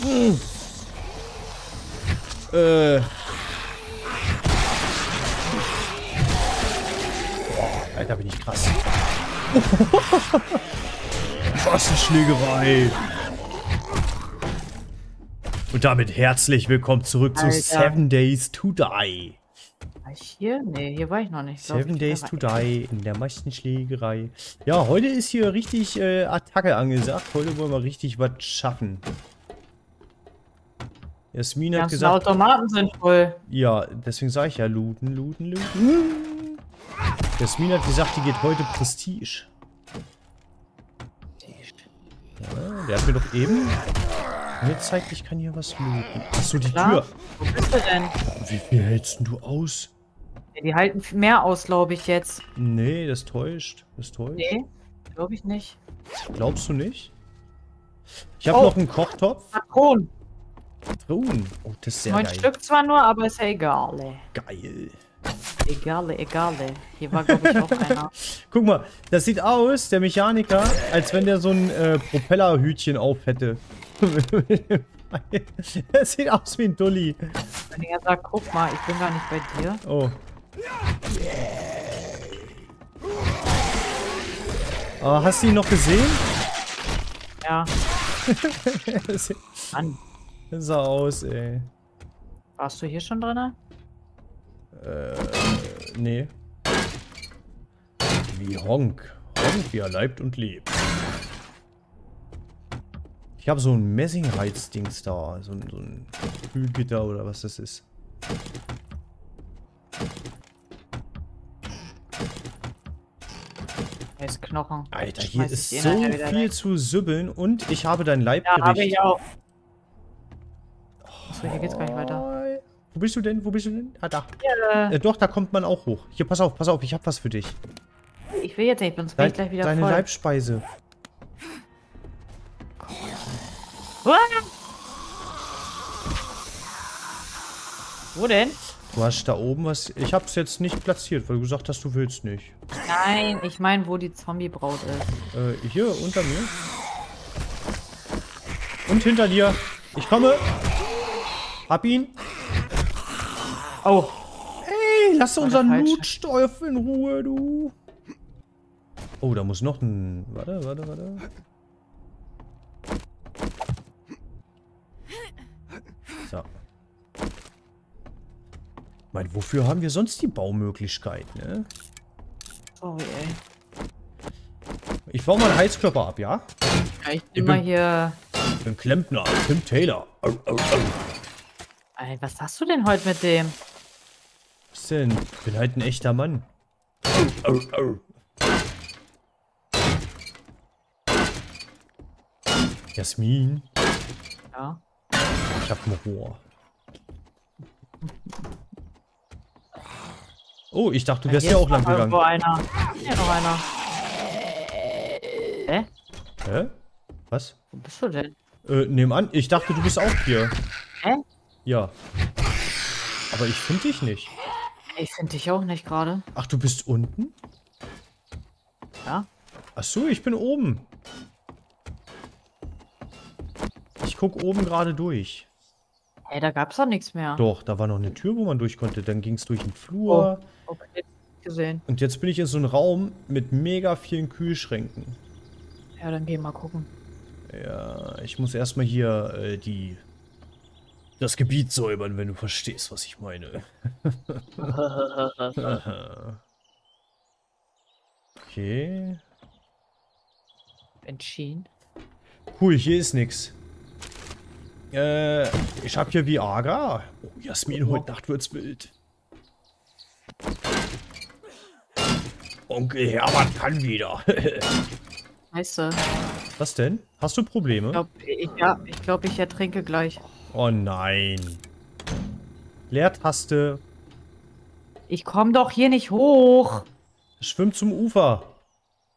Hm. Äh. Alter, bin ich krass. Schlägerei. Und damit herzlich willkommen zurück Alter. zu Seven Days to Die. War ich hier? Nee, hier war ich noch nicht. Seven ich. Days Da to Die in der Massenschlägerei. Ja, heute ist hier richtig äh, Attacke angesagt. Heute wollen wir richtig was schaffen. Jasmin Die hat gesagt, Automaten sind voll. ja, deswegen sage ich ja looten, looten, looten. Jasmin hat gesagt, die geht heute Prestige. Ja, der hat mir doch eben mir gezeigt, ich kann hier was looten. Achso, die Klar. Tür. Wo bist du denn? Wie viel hältst du aus? Ja, Die halten mehr aus, glaube ich, jetzt. Nee, das täuscht. Das täuscht. Nee, glaube ich nicht. Glaubst du nicht? Ich habe Oh. noch einen Kochtopf. Patronen. Oh, das ist sehr Neun geil. Stück zwar nur, aber ist ja egal. ey. Geil. Egal, egal. Hier war, glaube ich, auch einer. Guck mal, das sieht aus, der Mechaniker, als wenn der so ein äh, Propellerhütchen auf hätte. das sieht aus wie ein Dulli. Wenn er sagt, guck mal, ich bin gar nicht bei dir. Oh. Oh, hast du ihn noch gesehen? Ja, Das sah aus, ey. Warst du hier schon drin? Nee. Wie Honk. Honk, wie er leibt und lebt. Ich habe so ein Messingreizdings da. So ein, so ein Kühlgitter oder was das ist. Er ist Knochen. Alter, hier ist so viel weg. zu sübbeln und ich habe dein Ja, habe Leibgericht. ich auch. Achso, hier geht's gar nicht weiter. Wo bist du denn? Wo bist du denn? Ah, da. Ja, Äh, doch, da kommt man auch hoch. Hier, pass auf, pass auf, ich habe was für dich. ich will jetzt nicht, sonst bin ich gleich wieder deine voll. Leibspeise. Ah! Wo denn? Du hast da oben was. Ich hab's jetzt nicht platziert, weil du gesagt hast, du willst nicht. Nein, ich meine, wo die Zombie-Braut ist. Äh, hier unter mir. Und hinter dir. Ich komme. Hab ihn. Oh, Hey, lass unseren. Blutstoff in Ruhe, du. Oh, da muss noch ein. Warte, warte, warte. So. Mein, wofür haben wir sonst die Baumöglichkeit, ne? sorry, ey. Ich baue mal einen Heizkörper ab, ja? Ja, ich Ich bin mal hier. Ich bin Klempner, Tim Taylor. Au, au, au. Ey, was hast du denn heute mit dem? Was denn? Ich bin halt ein echter Mann. Au, au. Jasmin, Ja. ich hab ein Rohr. Oh, ich dachte, du wärst Hier ja ist auch lang gegangen. einer. Hier noch einer. Hä? Hä? Was? Wo bist du denn? Äh, nebenan. Ich dachte, du bist auch hier. Hä? Ja. Aber ich finde dich nicht. Ich finde dich auch nicht gerade. Ach, du bist unten? Ja? Ach so, ich bin oben. Ich guck oben gerade durch. Hey, da gab's doch nichts mehr. Doch, da war noch eine Tür, wo man durch konnte. Dann ging es durch den Flur. Oh, okay, gesehen. Und jetzt bin ich in so einem Raum mit mega vielen Kühlschränken. Ja, dann geh mal gucken. Ja, ich muss erstmal hier äh, die das Gebiet säubern, wenn du verstehst, was ich meine. okay. Entschieden. Cool, hier ist nix. Äh, ich hab hier Viagra. Oh, Jasmin, heute Nacht wird's wild. Onkel Herbert kann wieder. Du, Was denn? Hast du Probleme? ich glaube, ich, ja, ich, glaub, ich ertrinke gleich. Oh nein. Leertaste. Ich komme doch hier nicht hoch. Schwimm zum Ufer.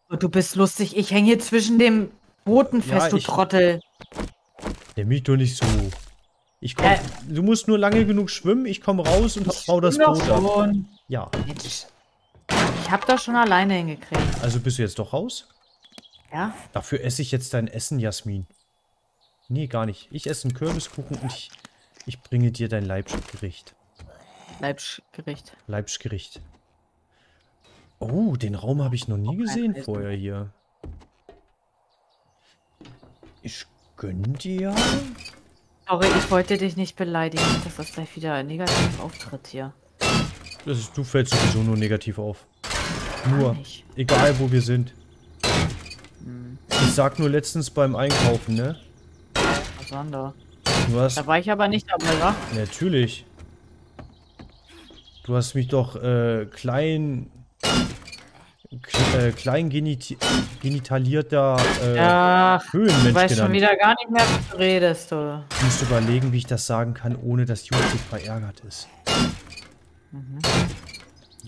Oh, Du bist lustig. Ich hänge hier zwischen dem Booten Ja, fest, du ich- Trottel. Der mich doch nicht so. Ich komm, Äh. Du musst nur lange genug schwimmen, ich komme raus und bau das Boot ab. Ja. Mensch. Ich hab das schon alleine hingekriegt. Also bist du jetzt doch raus? Ja? Dafür esse ich jetzt dein Essen, Jasmin. Nee, gar nicht. Ich esse einen Kürbiskuchen und ich, ich bringe dir dein Leibgericht. Leibgericht. Leibgericht. Oh, den Raum habe ich noch nie gesehen vorher hier. Ich gönn dir. Sorry, ich wollte dich nicht beleidigen, dass das gleich wieder negativ auftritt hier. Das ist, du fällst sowieso nur negativ auf. Nur. Egal, wo wir sind. Ich sag nur letztens beim Einkaufen, ne? Da? Du hast... Da war ich aber nicht dabei, wa? Natürlich. Du hast mich doch äh, klein... Äh, klein geniti genitalierter äh, Ach, ich Höhlenmensch weiß schon genannt. wieder gar nicht mehr, was du redest, du. Ich muss überlegen, wie ich das sagen kann, ohne dass YouTube verärgert ist.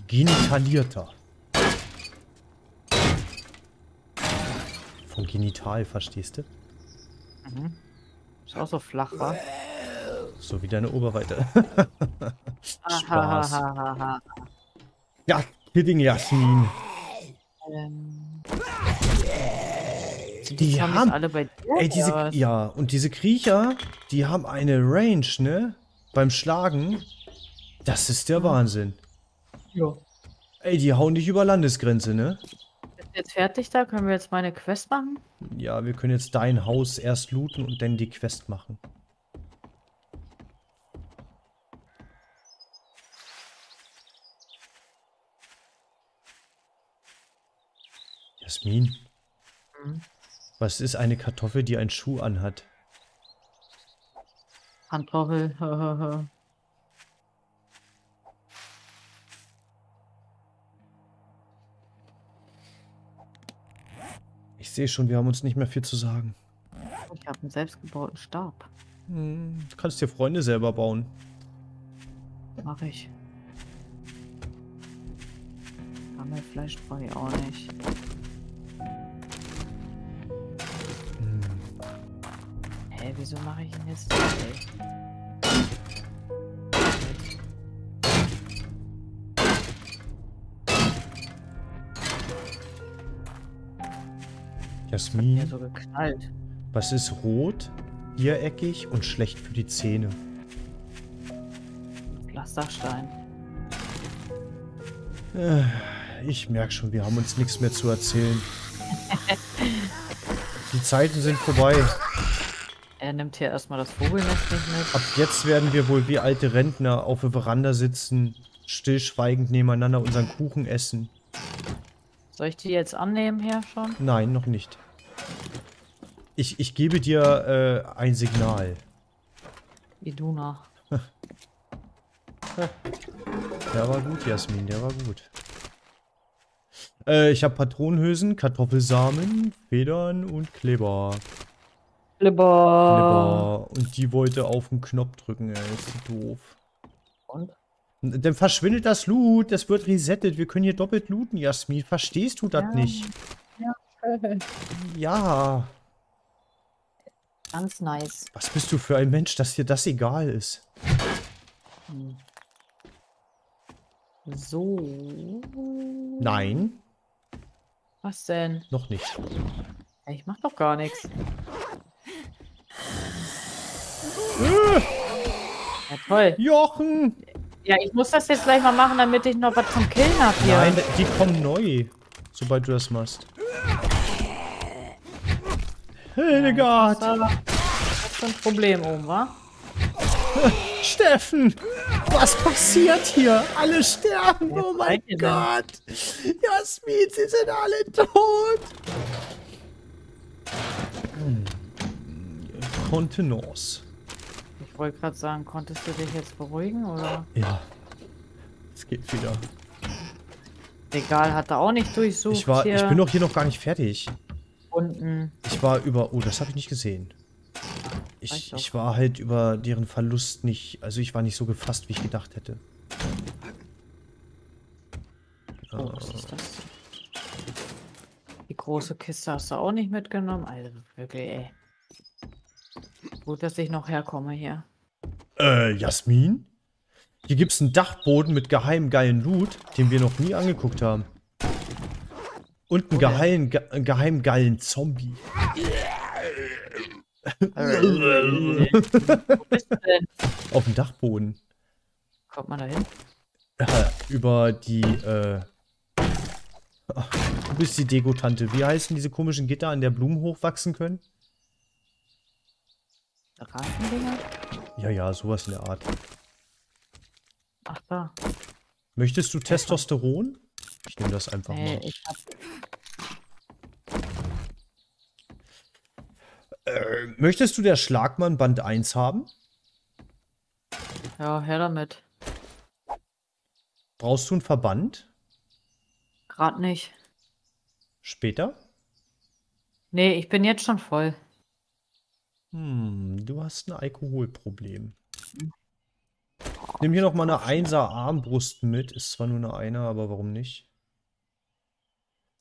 Genitalierter. Von genital, verstehst du? Ist auch so flach, wa? So wie deine Oberweite. Spaß. ja, Kidding Jasmin. Ähm, Die haben- alle bei dir? Ey, diese, ja, und diese Kriecher, die haben eine Range, ne? Beim Schlagen. Das ist der Wahnsinn. Jo. Ey, die hauen dich über Landesgrenze, ne? Jetzt fertig da? Können wir jetzt meine Quest machen? Ja, wir können jetzt dein Haus erst looten und dann die Quest machen. Jasmin, Mhm. was ist eine Kartoffel, die einen Schuh anhat? Handtrommel. Ich sehe schon, wir haben uns nicht mehr viel zu sagen. ich habe einen selbstgebauten Stab. Hm, du kannst dir Freunde selber bauen. Mach ich. Hammelfleisch brauche ich auch nicht. Hm, Hä, wieso mache ich ihn jetzt nicht, Jasmin, so geknallt. was ist rot, viereckig und schlecht für die Zähne? Pflasterstein. Äh, Ich merke schon, wir haben uns nichts mehr zu erzählen. Die Zeiten sind vorbei. Er nimmt hier erstmal das Vogelnest nicht mit. Ab jetzt werden wir wohl wie alte Rentner auf der Veranda sitzen, stillschweigend nebeneinander unseren Kuchen essen. Soll ich die jetzt annehmen hier schon? Nein, noch nicht. Ich, ich gebe dir äh, ein Signal. Iduna. Der war gut, Jasmin, der war gut. Äh, ich habe Patronenhülsen, Kartoffelsamen, Federn und Kleber. Lieber. Kleber. Und die wollte auf den Knopf drücken, ey. Ist die doof. Und? Dann verschwindet das Loot, das wird resettet. Wir können hier doppelt looten, Jasmin. Verstehst du das Ja. nicht? Ja. Ganz nice. Was bist du für ein Mensch, dass dir das egal ist? Hm. So. Nein, Was denn? noch nicht. Ja, Ich mach doch gar nichts. Ja, toll. Jochen! Ja, ich muss das jetzt gleich mal machen, damit ich noch was zum Killen hab hier. Nein, die kommen neu, sobald du das machst. Hildegard! Das war- das ist ein Problem oben, wa? Steffen! Was passiert hier? Alle sterben! Oh mein denn? Gott! Jasmin, sie sind alle tot! Hm. Ich wollte gerade sagen, konntest du dich jetzt beruhigen oder? Ja. Es geht wieder. Egal, hat er auch nicht durchsucht. Ich war, hier. ich bin doch hier noch gar nicht fertig. unten. Ich war über, oh, das habe ich nicht gesehen. Ich, doch. ich war halt über deren Verlust nicht, also ich war nicht so gefasst, wie ich gedacht hätte. Oh, was ist das? Die große Kiste hast du auch nicht mitgenommen. Also wirklich, ey. Gut, dass ich noch herkomme hier. Äh, Jasmin? Hier gibt's einen Dachboden mit geheim geilen Loot, den wir noch nie angeguckt haben. Und einen denn? geheimen, ge geheim geilen Zombie. Wo bist du denn? Auf dem Dachboden. Kommt man da hin? Über die, äh... Du bist die Deko-Tante. Wie heißen diese komischen Gitter, an der Blumen hochwachsen können? Rasendinger? Ja, ja, sowas in der Art. Ach da. Möchtest du Testosteron? Ich nehme das einfach Nee, mal. ich hab. Äh, möchtest du der Schlagmann Band 1 haben? Ja, her damit. Brauchst du einen Verband? Grad nicht. Später? Nee, ich bin jetzt schon voll. Hm, du hast ein Alkoholproblem. Nimm hier noch mal eine 1er Armbrust mit. Ist zwar nur eine Einer, aber warum nicht?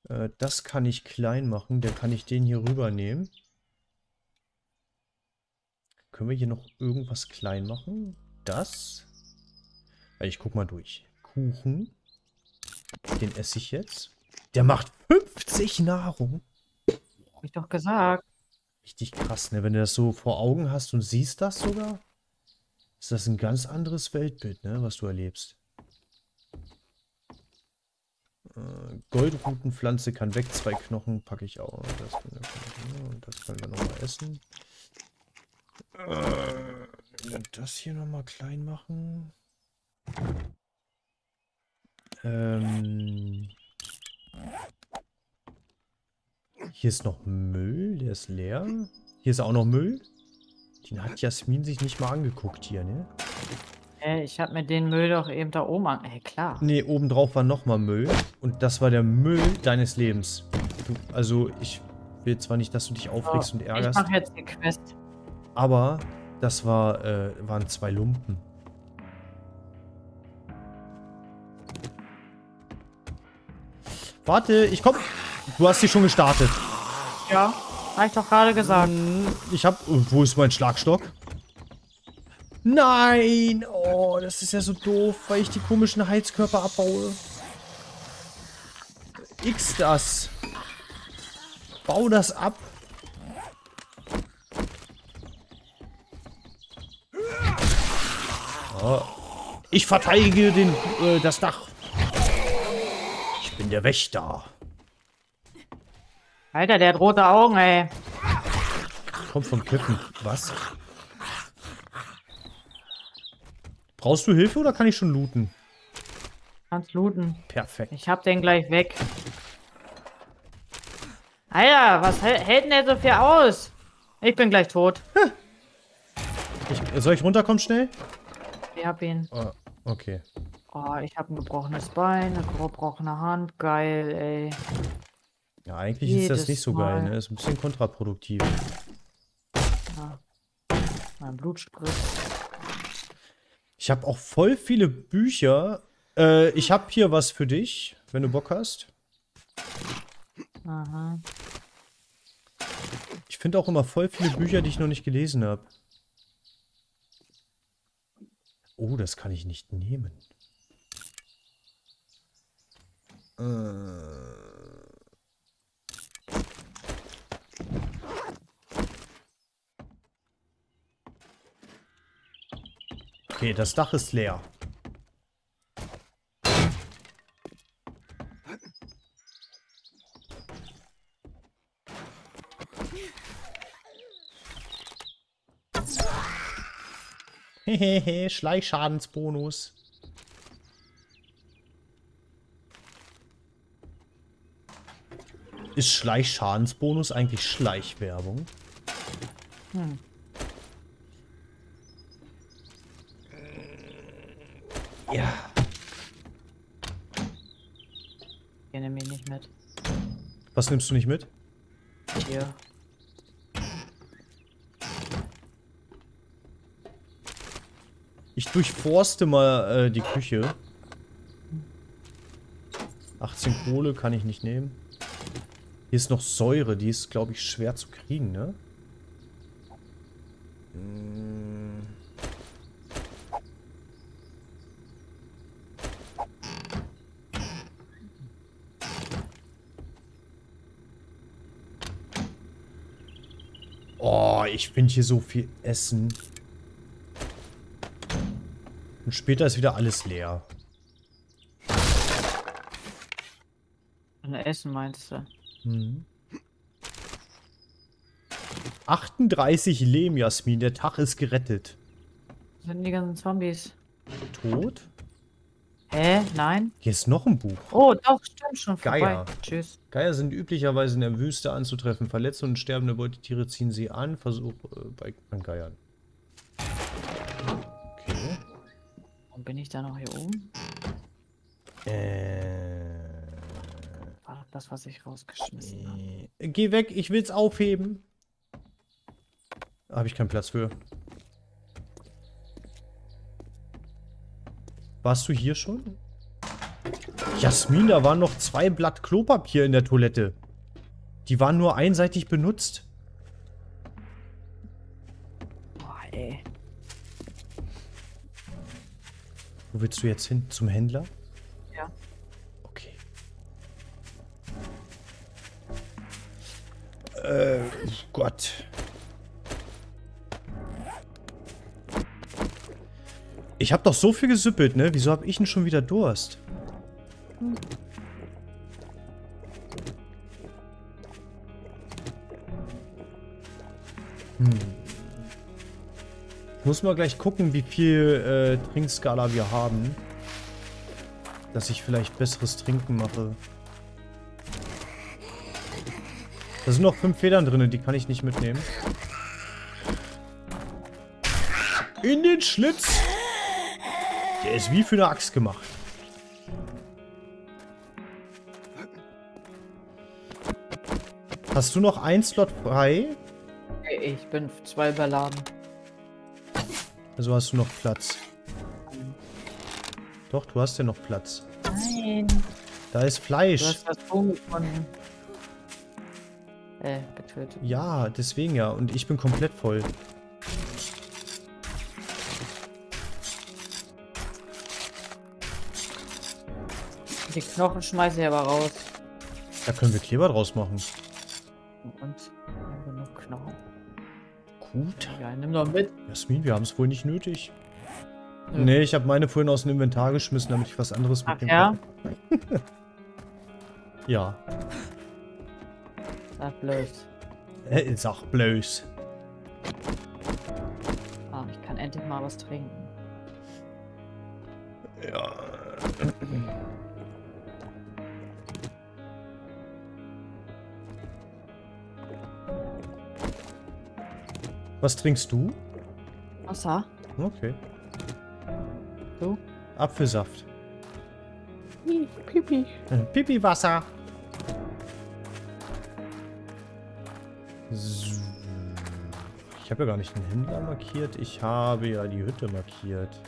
Äh, das kann ich klein machen. Dann kann ich den hier rübernehmen. Können wir hier noch irgendwas klein machen? Das? Ja, ich guck mal durch. Kuchen. Den esse ich jetzt. Der macht 50 Nahrung. Hab ich doch gesagt. Richtig krass, ne? Wenn du das so vor Augen hast und siehst das sogar, ist das ein ganz anderes Weltbild, ne? Was du erlebst. Äh, Goldrutenpflanze kann weg, zwei Knochen packe ich auch. Das, können wir- und das können wir nochmal essen. Äh, das hier nochmal klein machen. Ähm, hier ist noch Müll, der ist leer. Hier ist auch noch Müll. Den hat Jasmin sich nicht mal angeguckt hier, ne? Äh, ich hab mir den Müll doch eben da oben an. Ey, klar. Ne, obendrauf war nochmal Müll. Und das war der Müll deines Lebens. Du, also, ich will zwar nicht, dass du dich aufregst So, und ich ärgerst, mach jetzt die Quest. aber das war, äh, waren zwei Lumpen. Warte, ich komm. Du hast sie schon gestartet. Ja, hab ich doch gerade gesagt. Ich hab. Wo ist mein Schlagstock? Nein! Oh, das ist ja so doof, weil ich die komischen Heizkörper abbaue. X das. Bau das ab. Oh. Ich verteidige den, äh, das Dach. Ich bin der Wächter. Alter, der hat rote Augen, ey. Kommt vom Kippen. Was? Brauchst du Hilfe oder kann ich schon looten? Kannst looten. Perfekt. Ich hab den gleich weg. Alter, was hält, denn der so viel aus? Ich bin gleich tot. Ich, soll ich runterkommen schnell? Ich hab ihn. Oh, okay. Oh, ich hab ein gebrochenes Bein, eine gebrochene Hand. Geil, ey. Ja, eigentlich ist das Jedes nicht so geil, Mal. ne? Ist ein bisschen kontraproduktiv. Ja. Mein Blut spritzt. Ich habe auch voll viele Bücher. Äh, ich habe hier was für dich, wenn du Bock hast. Aha. Ich finde auch immer voll viele Bücher, die ich noch nicht gelesen habe. Oh, das kann ich nicht nehmen. Äh. Okay, das Dach ist leer. Hehehe, Schleichschadensbonus. Ist Schleichschadensbonus eigentlich Schleichwerbung? Hm. Ja. Ich nehme ihn nicht mit. Was nimmst du nicht mit? Hier. Ich durchforste mal äh, die Küche. 18 Kohle kann ich nicht nehmen. Hier ist noch Säure, die ist, glaube ich, schwer zu kriegen, ne? Oh, ich finde hier so viel Essen. Und später ist wieder alles leer. Ein Essen meinst du? Mhm. 38 Lehm, Jasmin. Der Tag ist gerettet. Was sind die ganzen Zombies? Tot? Hä? Nein? Hier ist noch ein Buch. Oh, doch, schon vorbei. Geier. Tschüss. Geier sind üblicherweise in der Wüste anzutreffen. Verletzte und sterbende Beutetiere ziehen sie an. Versuch äh, bei an Geiern. Okay. Und bin ich da noch hier oben? Äh, War doch das, was ich rausgeschmissen habe. äh, geh weg, ich will's aufheben. Habe ich keinen Platz für. Warst du hier schon? Jasmin, da waren noch zwei Blatt Klopapier in der Toilette. Die waren nur einseitig benutzt. Boah, ey. Wo willst du jetzt hin? Zum Händler? Ja. Okay. Äh, Gott. Ich habe doch so viel gesüppelt, ne? Wieso habe ich denn schon wieder Durst? Hm. Ich muss mal gleich gucken, wie viel äh, Trinkskala wir haben. Dass ich vielleicht besseres Trinken mache. Da sind noch fünf Federn drin, die kann ich nicht mitnehmen. In den Schlitz! Der ist wie für eine Axt gemacht. Hast du noch ein Slot frei? Ich bin zwei überladen. Also hast du noch Platz. Doch, du hast ja noch Platz. Nein. Da ist Du Fleisch. hast das Bogen gefunden. Äh, getötet. Ja, deswegen ja. Und ich bin komplett voll. Die Knochen schmeiße ich aber raus. Da können wir Kleber draus machen. Und genug Knochen. Gut. Ja, nimm doch mit. Jasmin, wir haben es wohl nicht nötig. Nö. Nee, ich habe meine vorhin aus dem Inventar geschmissen, damit ich was anderes Ach mitnehmen ja? kann. Ja. Sag bloß. Äh, sag bloß. Ah, ich kann endlich mal was trinken. Ja. Was trinkst du? Wasser? Okay. Du? Apfelsaft. Pipi. Pipi-Wasser. So. Ich habe ja gar nicht den Händler markiert. Ich habe ja die Hütte markiert.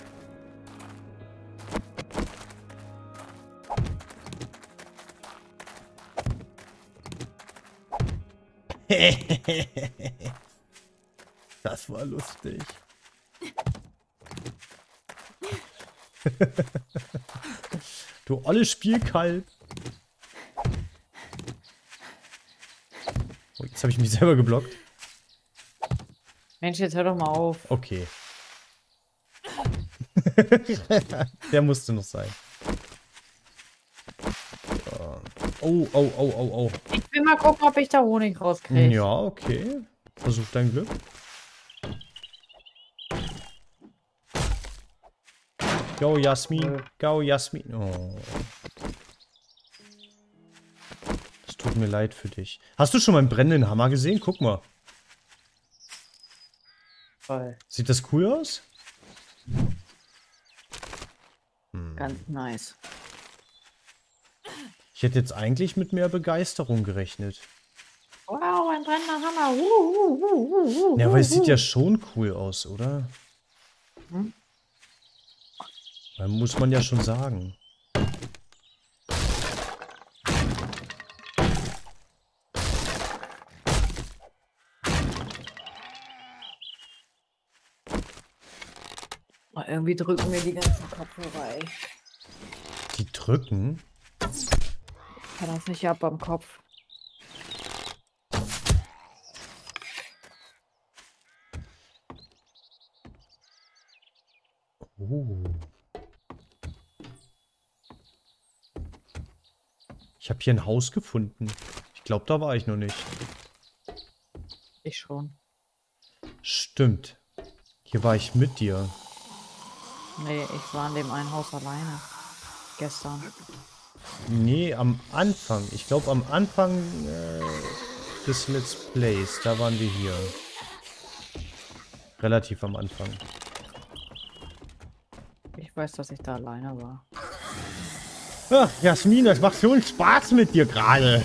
Das war lustig. du olle Spielkalb. Oh, jetzt habe ich mich selber geblockt. Mensch, jetzt hör doch mal auf. Okay. Der musste noch sein. Oh, oh, oh, oh, oh. Ich will mal gucken, ob ich da Honig rauskriege. Ja, okay. Versuch dein Glück. Go, Jasmin. Go, Jasmin. Oh. Das tut mir leid für dich. Hast du schon meinen brennenden Hammer gesehen? Guck mal. Voll. Sieht das cool aus? Ganz nice. Ich hätte jetzt eigentlich mit mehr Begeisterung gerechnet. Wow, ein brennender Hammer. Uh, uh, uh, uh, uh, Ja, aber es sieht ja schon cool aus, oder? Hm? Da muss man ja schon sagen. Oh, irgendwie drücken mir die ganzen Kopfhörer, ey. Die drücken. Ich kann das nicht ab am Kopf. Oh. Ich habe hier ein Haus gefunden. Ich glaube, da war ich noch nicht. Ich schon. Stimmt. Hier war ich mit dir. Nee, ich war in dem einen Haus alleine. Gestern. Nee, am Anfang. Ich glaube, am Anfang äh, des Let's Plays, da waren wir hier. Relativ am Anfang. Ich weiß, dass ich da alleine war. Ach, Jasmin, das macht so einen Spaß mit dir gerade.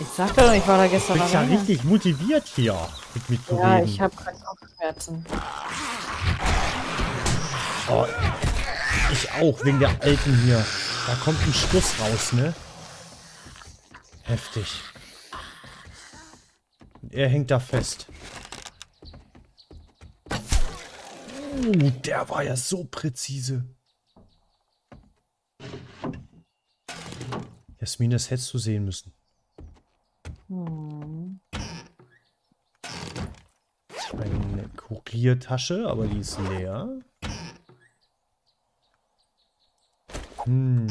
Ich sagte doch, ich war da Du gestern bist ja richtig motiviert hier, mit mir zu ja, reden. ich habe gerade Kopfschmerzen. Oh, ich auch, wegen der Alten hier. Da kommt ein Stuss raus, ne? Heftig. Er hängt da fest. Oh, der war ja so präzise. Jasmin, das hättest du sehen müssen. Hm. Eine Kuriertasche, aber die ist leer. Hm.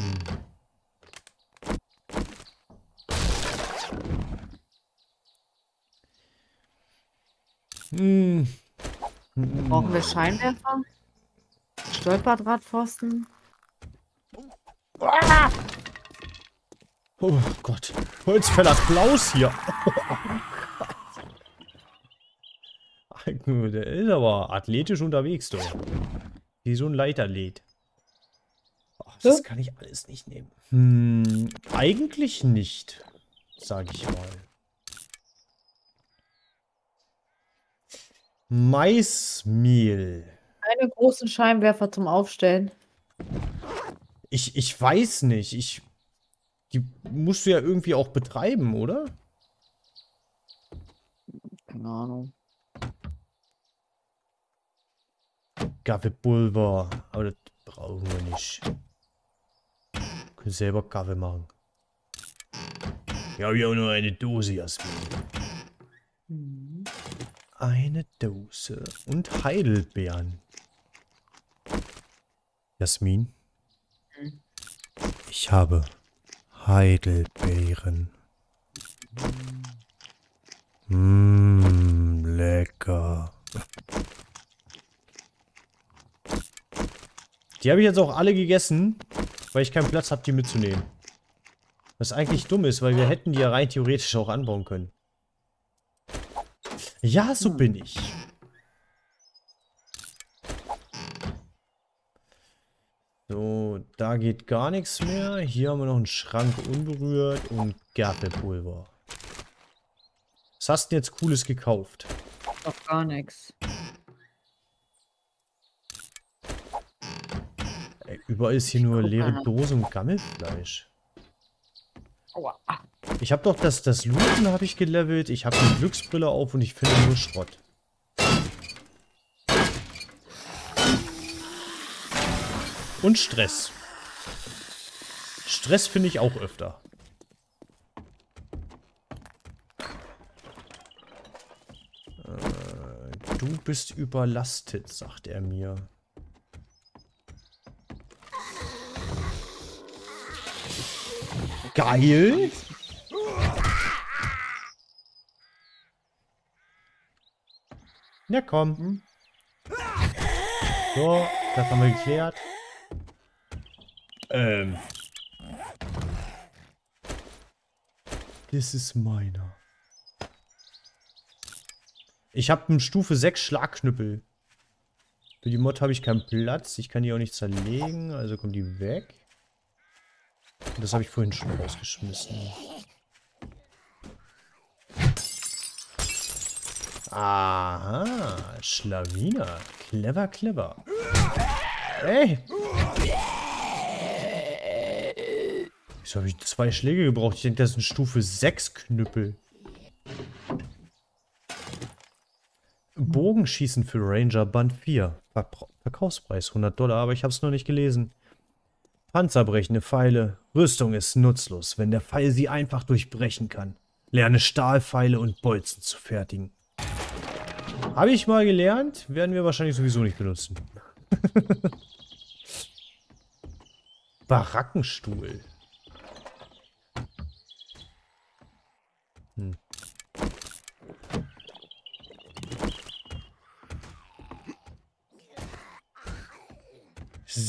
Hm. Brauchen wir Scheinwerfer? Stolperdrahtpfosten? Oh Gott. Holzfäller Klaus hier. Der ist aber athletisch unterwegs, du. Wie so ein Leitathlet. Ach, das Ja. kann ich alles nicht nehmen. Hm, eigentlich nicht, sage ich mal. Maismehl. Keine großen Scheinwerfer zum Aufstellen. Ich, ich weiß nicht. Ich, die musst du ja irgendwie auch betreiben, oder? Keine Ahnung. Kaffeepulver. Aber das brauchen wir nicht. Können selber Kaffee machen. Ich habe ja auch nur eine Dose, Jasmin. Hm. Eine Dose. Und Heidelbeeren. Jasmin? Hm. Ich habe Heidelbeeren. Mmm, lecker. Die habe ich jetzt auch alle gegessen, weil ich keinen Platz habe, die mitzunehmen. Was eigentlich dumm ist, weil wir hätten die ja rein theoretisch auch anbauen können. Ja, so bin ich. So, da geht gar nichts mehr. Hier haben wir noch einen Schrank unberührt und Gärtepulver. Was hast du denn jetzt Cooles gekauft? Doch gar nichts. Überall ist hier nur guck leere mal. Dose und Gammelfleisch. Aua. Ich habe doch das, das Looten habe ich gelevelt. Ich habe eine Glücksbrille auf und ich finde nur Schrott. Und Stress. Stress finde ich auch öfter. Äh, du bist überlastet, sagt er mir. Geil. Na komm. So, das haben wir geklärt. Ähm. Das ist meiner. Ich habe einen Stufe 6 Schlagknüppel. Für die Mod habe ich keinen Platz. Ich kann die auch nicht zerlegen, also kommt die weg. Das habe ich vorhin schon rausgeschmissen. Aha, Schlawiner. Clever, clever. Ey! Wieso habe ich zwei Schläge gebraucht? Ich denke, das ist ein Stufe 6 Knüppel. Bogenschießen für Ranger Band 4. Ver Verkaufspreis 100 Dollar, aber ich habe es noch nicht gelesen. Panzerbrechende Pfeile. Rüstung ist nutzlos, wenn der Pfeil sie einfach durchbrechen kann. Lerne Stahlpfeile und Bolzen zu fertigen. Habe ich mal gelernt, werden wir wahrscheinlich sowieso nicht benutzen. Barackenstuhl.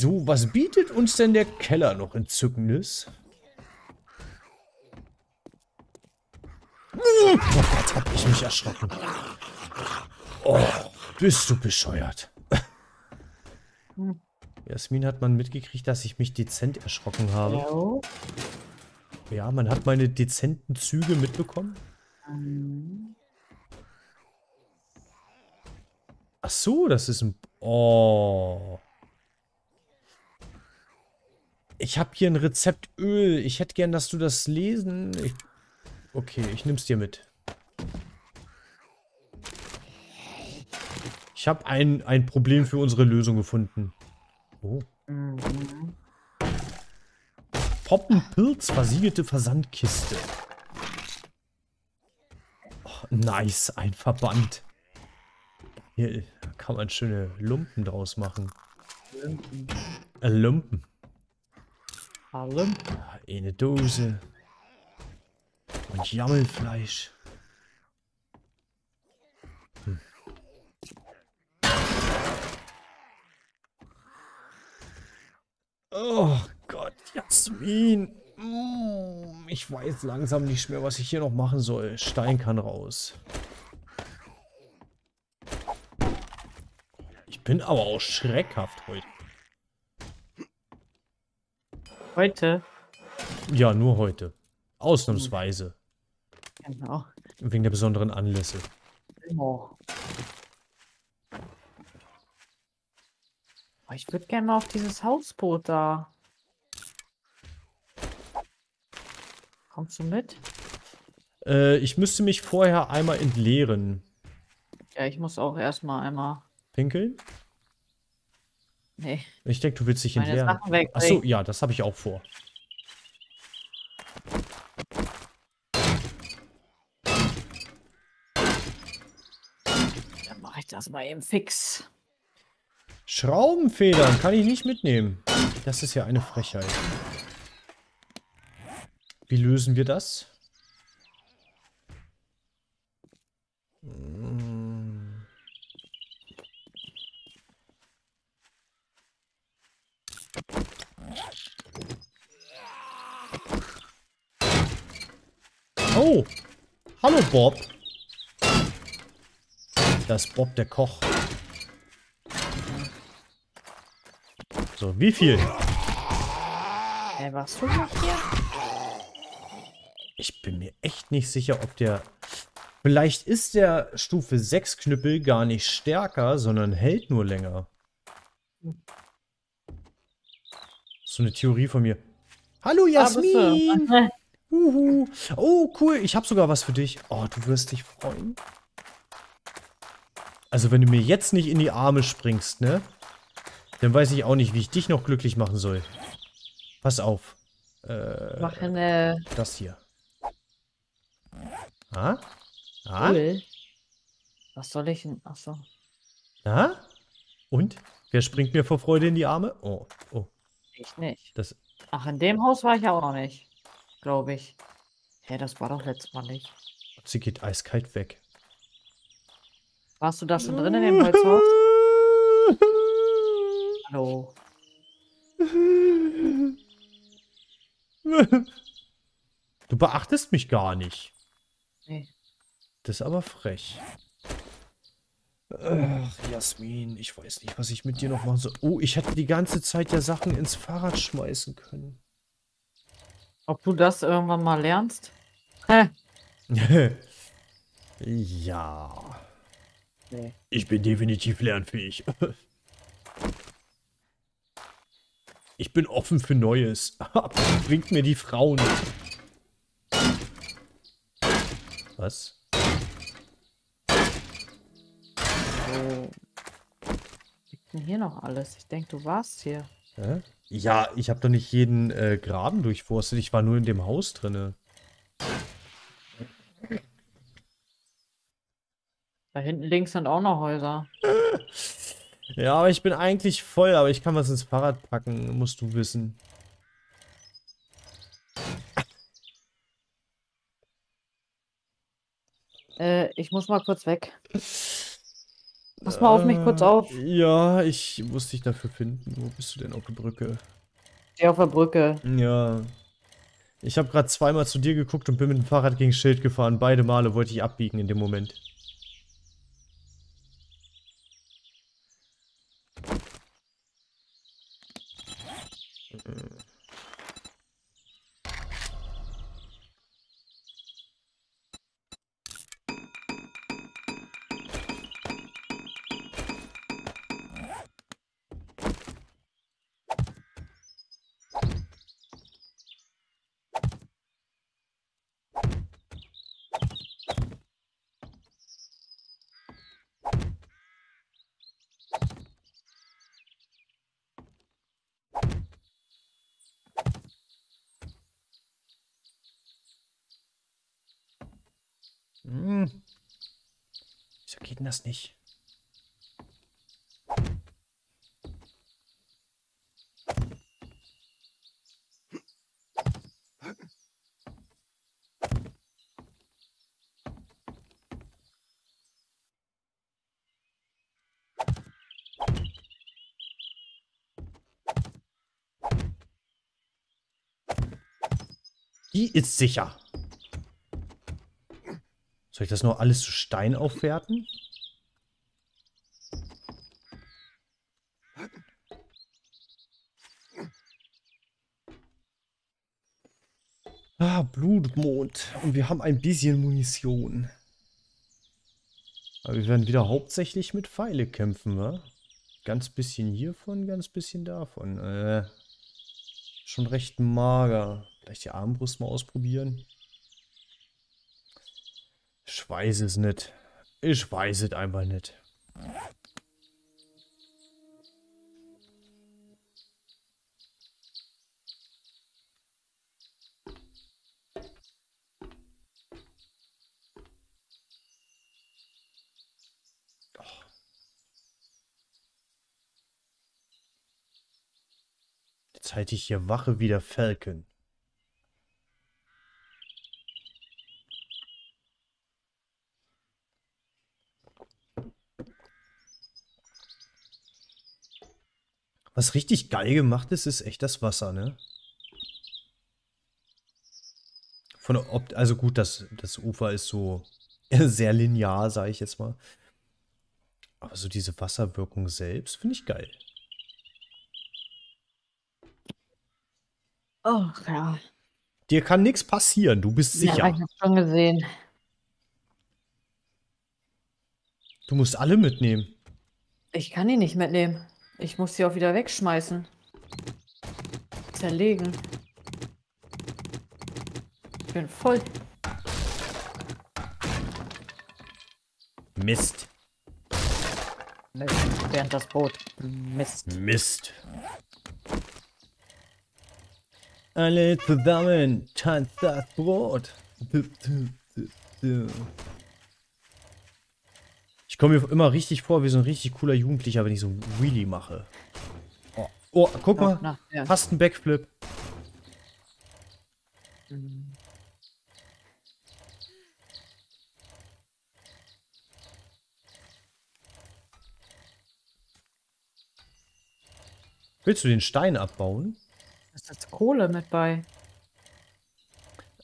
So, was bietet uns denn der Keller noch Entzückendes? Oh Gott, hab ich mich erschrocken. Oh, bist du bescheuert. Jasmin hat man mitgekriegt, dass ich mich dezent erschrocken habe. Ja, man hat meine dezenten Züge mitbekommen. Ähm, Ach so, das ist ein... Oh. Ich habe hier ein Rezept Öl. Ich hätte gern, dass du das lesen... Ich, okay, ich nehm's dir mit. Ich habe ein, ein Problem für unsere Lösung gefunden. Oh. Poppenpilz versiegelte Versandkiste. Oh, nice, ein Verband. Hier kann man schöne Lumpen draus machen. Äh, Lumpen. Hallo? Eine Dose. Und Jammelfleisch. Hm. Oh Gott, Jasmin. Mm, Ich weiß langsam nicht mehr, was ich hier noch machen soll. Stein kann raus. Ich bin aber auch schreckhaft heute. Heute? Ja, nur heute. Ausnahmsweise. Genau. Wegen der besonderen Anlässe. Oh. Oh, Ich würde gerne mal auf dieses Hausboot da. Kommst du mit? Äh, ich müsste mich vorher einmal entleeren. Ja, ich muss auch erstmal einmal. Pinkeln? Nee, Ich denke, du willst dich meine entleeren. Sachen. Achso, ja, das habe ich auch vor. Dann mache ich das mal eben fix. Schraubenfedern kann ich nicht mitnehmen. Das ist ja eine Frechheit. Wie lösen wir das? Oh! Hallo Bob! Das ist Bob der Koch. So, wie viel? Hey, warst du noch hier? Ich bin mir echt nicht sicher, ob der... Vielleicht ist der Stufe 6 Knüppel gar nicht stärker, sondern hält nur länger. So eine Theorie von mir. Hallo Jasmin! Ah, Uhu. Oh, cool. Ich habe sogar was für dich. Oh, du wirst dich freuen. Also, wenn du mir jetzt nicht in die Arme springst, ne? Dann weiß ich auch nicht, wie ich dich noch glücklich machen soll. Pass auf. Äh, Mach eine das hier. Ah? Ah? Öl. Was soll ich denn? Achso. Ah? Und? Wer springt mir vor Freude in die Arme? Oh, oh. Ich nicht. Das, Ach, in dem Haus war ich auch noch nicht. Glaube ich. Hä, das war doch letztes Mal nicht. sie geht eiskalt weg. Warst du da schon drin in dem Holzhaus? Hallo. Du beachtest mich gar nicht. Nee. Das ist aber frech. Ach, Jasmin, ich weiß nicht, was ich mit dir noch machen soll. Oh, ich hätte die ganze Zeit ja Sachen ins Fahrrad schmeißen können. Ob du das irgendwann mal lernst? Hä? ja. Nee. Ich bin definitiv lernfähig. Ich bin offen für Neues. Bringt mir die Frauen. Was? Wo liegt denn hier noch alles? Ich denke, du warst hier. Hä? Ja, ich habe doch nicht jeden äh, Graben durchforstet. Ich war nur in dem Haus drinne. Da hinten links sind auch noch Häuser. Ja, aber ich bin eigentlich voll, aber ich kann was ins Fahrrad packen, musst du wissen. Äh, ich muss mal kurz weg. Pass mal auf mich kurz Äh, auf. Ja, ich muss dich dafür finden. Wo bist du denn auf der Brücke? Steh auf der Brücke. Ja. Ich habe gerade zweimal zu dir geguckt und bin mit dem Fahrrad gegen Schild gefahren. Beide Male wollte ich abbiegen in dem Moment. Hm. Wieso geht denn das nicht? Die ist sicher. Soll ich das noch alles zu Stein aufwerten? Ah, Blutmond. Und wir haben ein bisschen Munition. Aber wir werden wieder hauptsächlich mit Pfeile kämpfen, wa? Ganz bisschen hiervon, ganz bisschen davon. Äh, schon recht mager. Vielleicht die Armbrust mal ausprobieren. Ich weiß es nicht. Ich weiß es einfach nicht. Jetzt halte ich hier Wache wie der Falcon. Was richtig geil gemacht ist, ist echt das Wasser, ne? Von der Opt also gut, das, das Ufer ist so sehr linear, sage ich jetzt mal. Aber so diese Wasserwirkung selbst finde ich geil. Oh, ja. Dir kann nichts passieren, du bist Ja, sicher. ich hab schon gesehen. Du musst alle mitnehmen. Ich kann die nicht mitnehmen. Ich muss sie auch wieder wegschmeißen. Zerlegen. Ich bin voll. Mist. Mist, während das Boot. Mist. Mist. Alle zusammen, tanzt das Brot. Ich komme mir immer richtig vor wie so ein richtig cooler Jugendlicher, wenn ich so ein Wheelie mache. Oh, oh guck mal. Na, ja. Hast einen Backflip. Willst du den Stein abbauen? Ist das Kohle mit bei?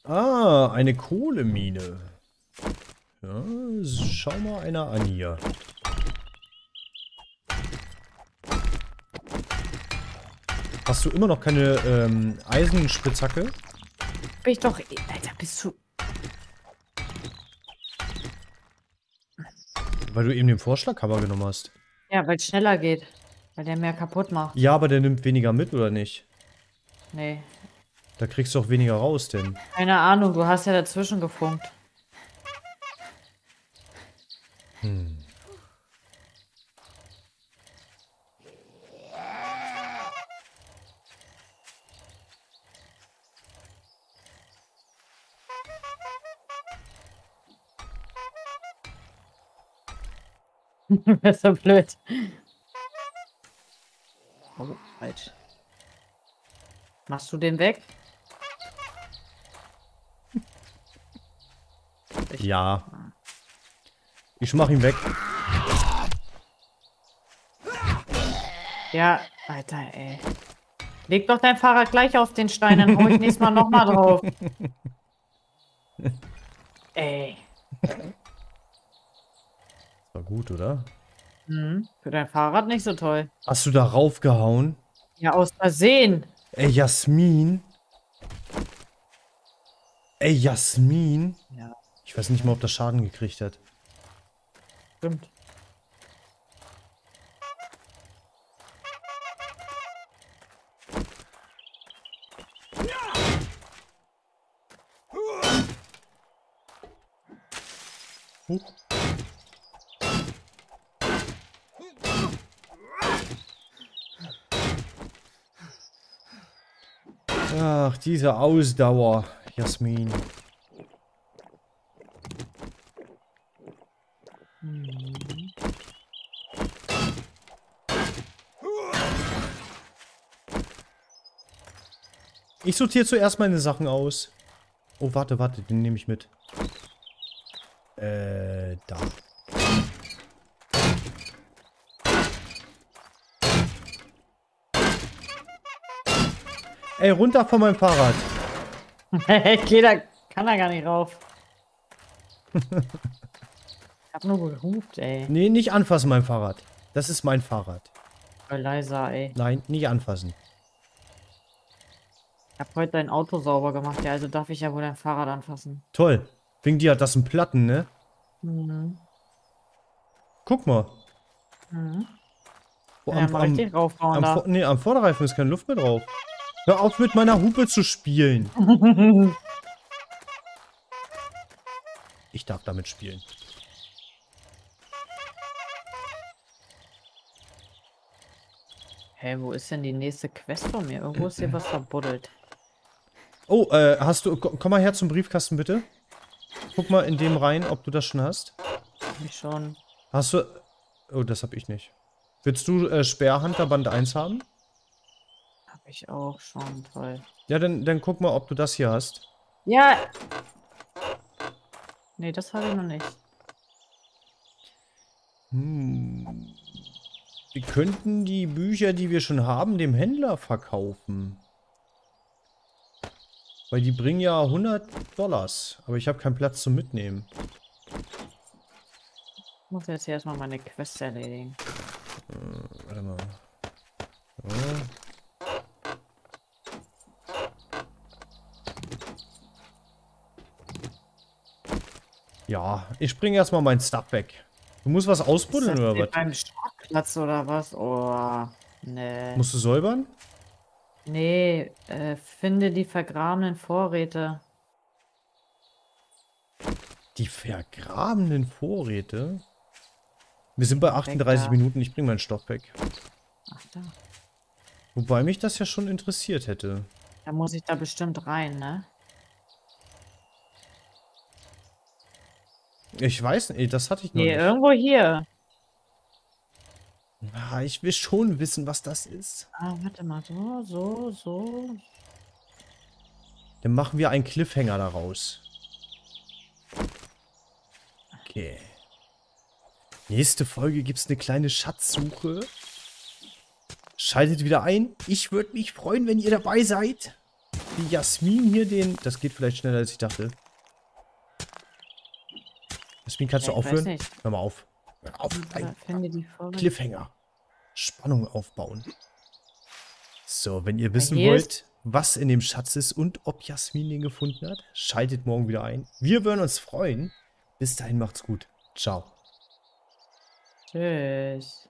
Ah, eine Kohlemine. Ja, schau mal einer an hier. Hast du immer noch keine ähm, Eisenspitzhacke? Bin ich doch. Alter, bist du. Weil du eben den Vorschlaghammer genommen hast. Ja, weil es schneller geht. Weil der mehr kaputt macht. Ja, aber der nimmt weniger mit, oder nicht? Nee. Da kriegst du auch weniger raus, denn. Keine Ahnung, du hast ja dazwischen gefunkt. Das ist so blöd. Oh, falsch. Machst du den weg? Ich- Ja. Ich mach ihn weg. Ja, Alter, ey. Leg doch dein Fahrrad gleich auf den Stein, dann hau ich nächstes Mal nochmal drauf. Ey. Gut, oder? Hm, für dein Fahrrad nicht so toll. Hast du da raufgehauen? Ja, aus Versehen. Ey, Jasmin. Ey, Jasmin. Ja, Ich weiß nicht mal, ob das Schaden gekriegt hat. stimmt. Huch. Ach, diese Ausdauer, Jasmin. Ich sortiere zuerst meine Sachen aus. Oh, warte, warte, den nehme ich mit. Äh, Ey, runter von meinem Fahrrad. Geh da, kann da gar nicht rauf. ich hab nur gehupt, ey. Nee, nicht anfassen, mein Fahrrad. Das ist mein Fahrrad. Voll leiser, ey. Nein, nicht anfassen. Ich hab heute dein Auto sauber gemacht, ja, also darf ich ja wohl dein Fahrrad anfassen. Toll. Wegen dir hat das einen Platten, ne? Mhm. Guck mal. Mhm. Oh, Ja, richtig raufhauen am, da. Vor- nee, am Vorderreifen ist keine Luft mehr drauf. Hör auf mit meiner Hupe zu spielen. Ich darf damit spielen. Hey, wo ist denn die nächste Quest von mir? Irgendwo ist hier was verbuddelt. Oh, äh, hast du. ko- Komm mal her zum Briefkasten, bitte. Guck mal in dem rein, ob du das schon hast. Hab ich schon. Hast du. Oh, das hab ich nicht. Willst du äh, Sperrhunter Band 1 haben? Ich auch schon. Toll. Ja, dann, dann guck mal, ob du das hier hast. Ja! Nee, das habe ich noch nicht. Hm. Wir könnten die Bücher, die wir schon haben, dem Händler verkaufen. Weil die bringen ja 100 Dollars. Aber ich habe keinen Platz zum Mitnehmen. Ich muss jetzt hier erstmal meine Quest erledigen. Warte mal. So. Ja, ich bringe erstmal mein Stuff weg. Du musst was ausbuddeln oder was? beim Startplatz oder was? Oh, nee. Musst du säubern? Nee, äh, finde die vergrabenen Vorräte. Die vergrabenen Vorräte? Wir sind bei 38 da. Minuten, ich bringe meinen Stoff weg. Ach da. Wobei mich das ja schon interessiert hätte. Da muss ich da bestimmt rein, ne? Ich weiß nicht, das hatte ich noch Nee, nicht. irgendwo hier. Ah, ich will schon wissen, was das ist. Ah, warte mal. So, so, so. Dann machen wir einen Cliffhanger daraus. Okay. Nächste Folge gibt es eine kleine Schatzsuche. Schaltet wieder ein. Ich würde mich freuen, wenn ihr dabei seid. Die Jasmin hier den... Das geht vielleicht schneller, als ich dachte. Jasmin, kannst Ja, du aufhören? Hör mal auf. Hör auf. Cliffhanger. Spannung aufbauen. So, wenn ihr wissen wollt, ist- was in dem Schatz ist und ob Jasmin den gefunden hat, schaltet morgen wieder ein. Wir würden uns freuen. Bis dahin macht's gut. Ciao. Tschüss.